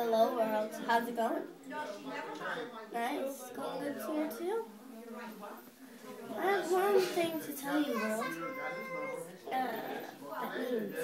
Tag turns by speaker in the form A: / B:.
A: Hello world, how's it going? Nice, going good here too? I have one thing to tell you world. Uh, that means